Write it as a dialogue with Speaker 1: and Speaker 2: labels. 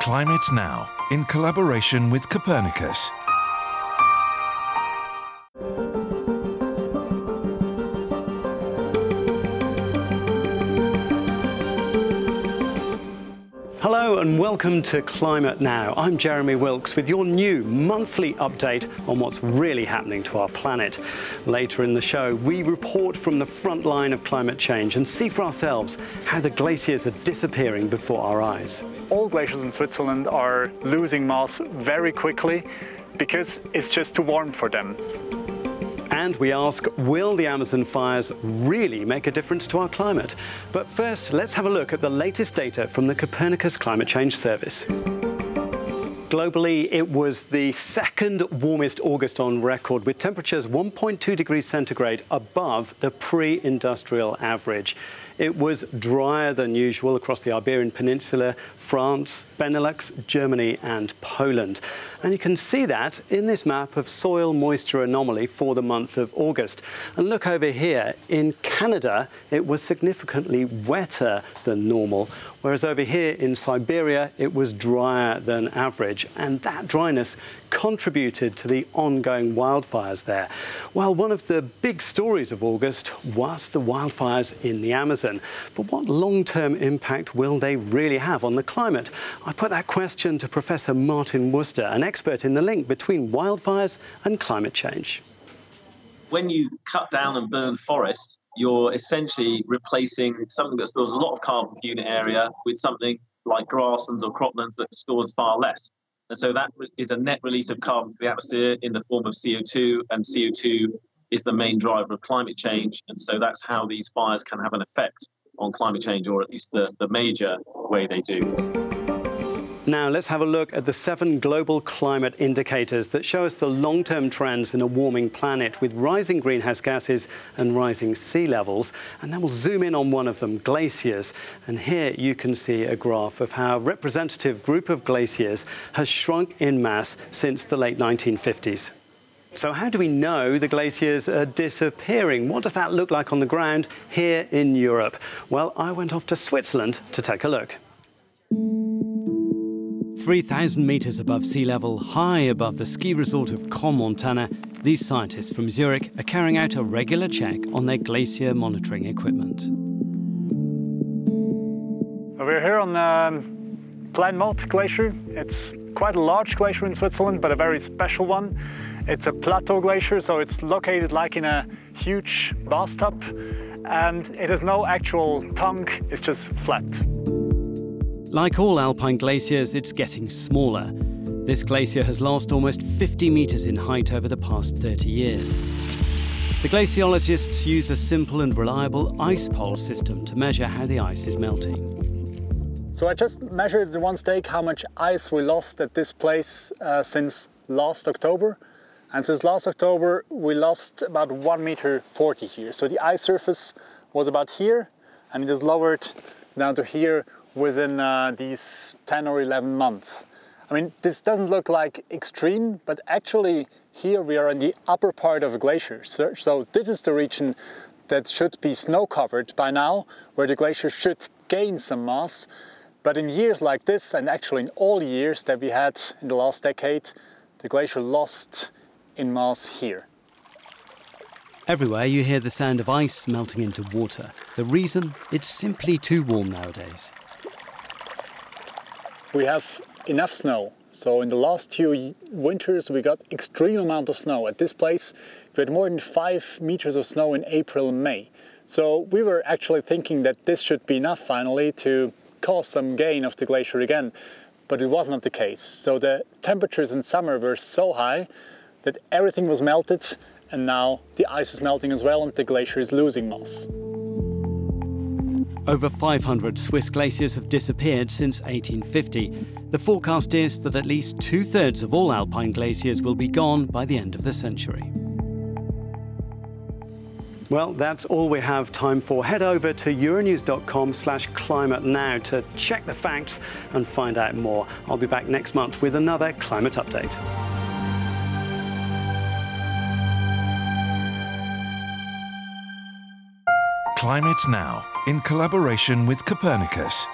Speaker 1: Climate Now, in collaboration with Copernicus.
Speaker 2: And welcome to Climate Now. I'm Jeremy Wilks with your new monthly update on what's really happening to our planet. Later in the show, we report from the front line of climate change and see for ourselves how the glaciers are disappearing before our eyes.
Speaker 3: All glaciers in Switzerland are losing mass very quickly because it's just too warm for them.
Speaker 2: And we ask, will the Amazon fires really make a difference to our climate? But first, let's have a look at the latest data from the Copernicus Climate Change Service. Globally, it was the second warmest August on record, with temperatures 1.2 degrees centigrade above the pre industrial average. It was drier than usual across the Iberian Peninsula, France, Benelux, Germany, and Poland. And you can see that in this map of soil moisture anomaly for the month of August. And look over here, in Canada, it was significantly wetter than normal, whereas over here in Siberia, it was drier than average. And that dryness contributed to the ongoing wildfires there. Well, one of the big stories of August was the wildfires in the Amazon. But what long-term impact will they really have on the climate? I put that question to Professor Martin Wooster, an expert in the link between wildfires and climate change.
Speaker 4: When you cut down and burn forests, you're essentially replacing something that stores a lot of carbon per unit area with something like grasslands or croplands that stores far less. And so that is a net release of carbon to the atmosphere in the form of CO2, and CO2 is the main driver of climate change. And so that's how these fires can have an effect on climate change, or at least the, the major way they do.
Speaker 2: Now, let's have a look at the seven global climate indicators that show us the long term trends in a warming planet with rising greenhouse gases and rising sea levels. And then we'll zoom in on one of them, glaciers. And here you can see a graph of how a representative group of glaciers has shrunk in mass since the late 1950s. So, how do we know the glaciers are disappearing? What does that look like on the ground here in Europe? Well, I went off to Switzerland to take a look. 3,000 metres above sea level, high above the ski resort of Crans-Montana, these scientists from Zurich are carrying out a regular check on their glacier monitoring equipment.
Speaker 3: We're here on um, Plaine Morte Glacier. It's quite a large glacier in Switzerland, but a very special one. It's a plateau glacier, so it's located like in a huge bathtub, and it has no actual tongue, it's just flat.
Speaker 2: Like all alpine glaciers, it's getting smaller. This glacier has lost almost 50 metres in height over the past 30 years. The glaciologists use a simple and reliable ice pole system to measure how the ice is melting.
Speaker 3: So I just measured in one stake how much ice we lost at this place uh, since last October. And since last October, we lost about 1 meter 40 here. So the ice surface was about here, and it is lowered down to here within uh, these 10 or 11 months. I mean, this doesn't look like extreme, but actually here we are in the upper part of a glacier. So, so this is the region that should be snow covered by now, where the glacier should gain some mass. But in years like this, and actually in all years that we had in the last decade, the glacier lost in mass here.
Speaker 2: Everywhere you hear the sound of ice melting into water. The reason? It's simply too warm nowadays
Speaker 3: we have enough snow. So in the last few winters we got extreme amount of snow. At this place we had more than five meters of snow in April and May. So we were actually thinking that this should be enough finally to cause some gain of the glacier again. But it was not the case. So the temperatures in summer were so high that everything was melted and now the ice is melting as well and the glacier is losing mass.
Speaker 2: Over 500 Swiss glaciers have disappeared since 1850. The forecast is that at least two thirds of all alpine glaciers will be gone by the end of the century. Well, that's all we have time for. Head over to euronews.com slash climate now to check the facts and find out more. I'll be back next month with another climate update.
Speaker 1: Climate Now, in collaboration with Copernicus.